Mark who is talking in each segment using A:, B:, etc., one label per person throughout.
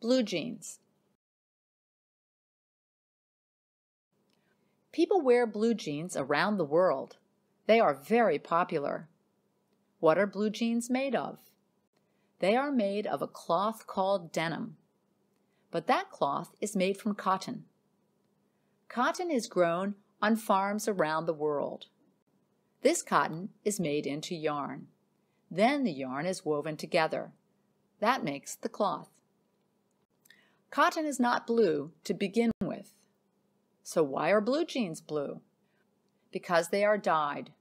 A: Blue jeans. People wear blue jeans around the world. They are very popular. What are blue jeans made of? They are made of a cloth called denim. But that cloth is made from cotton. Cotton is grown on farms around the world. This cotton is made into yarn. Then the yarn is woven together. That makes the cloth. Cotton is not blue to begin with. So why are blue jeans blue? Because they are dyed.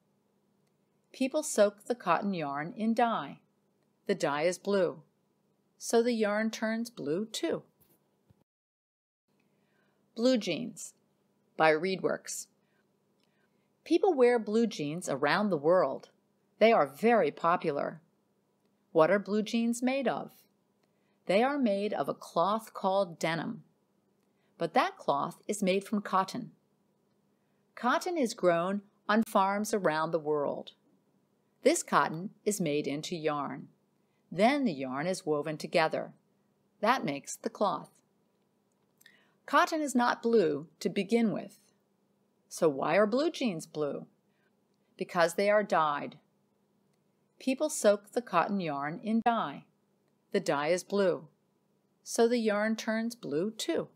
A: People soak the cotton yarn in dye. The dye is blue. So the yarn turns blue too. Blue Jeans by Readworks. People wear blue jeans around the world. They are very popular. What are blue jeans made of? They are made of a cloth called denim. But that cloth is made from cotton. Cotton is grown on farms around the world. This cotton is made into yarn. Then the yarn is woven together. That makes the cloth. Cotton is not blue to begin with. So why are blue jeans blue? Because they are dyed. People soak the cotton yarn in dye. The dye is blue. So the yarn turns blue too.